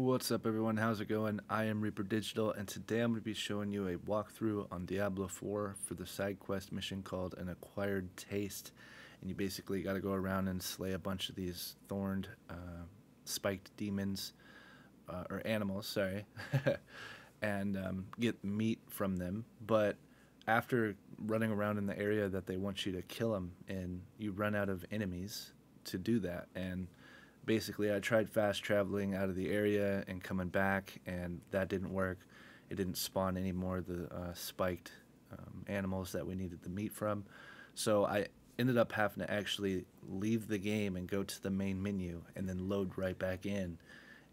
What's up everyone, how's it going? I am Reaper Digital and today I'm going to be showing you a walkthrough on Diablo 4 for the side quest mission called An Acquired Taste. And you basically got to go around and slay a bunch of these thorned, uh, spiked demons, uh, or animals, sorry, and um, get meat from them. But after running around in the area that they want you to kill them in, you run out of enemies to do that. And basically, I tried fast traveling out of the area and coming back, and that didn't work. It didn't spawn any more of the uh, spiked um, animals that we needed the meat from. So I ended up having to actually leave the game and go to the main menu and then load right back in.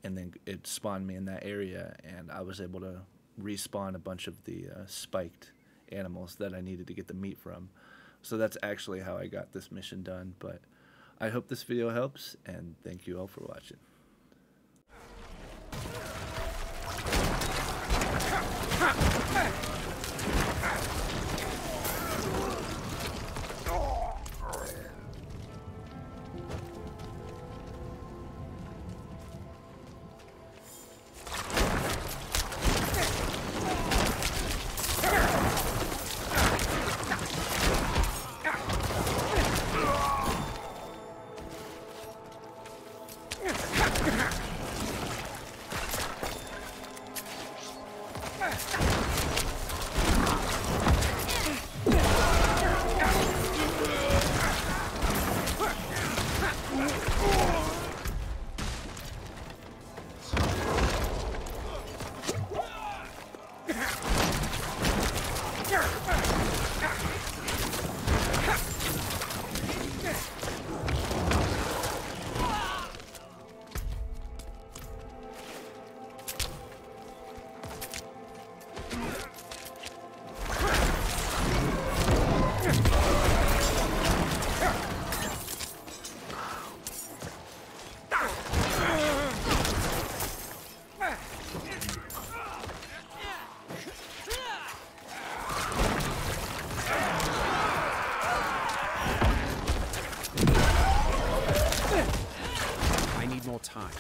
And then it spawned me in that area, and I was able to respawn a bunch of the uh, spiked animals that I needed to get the meat from. So that's actually how I got this mission done. But I hope this video helps, and thank you all for watching. I need time.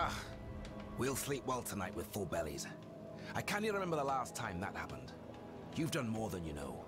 Ah, we'll sleep well tonight with full bellies. I can't even remember the last time that happened. You've done more than you know.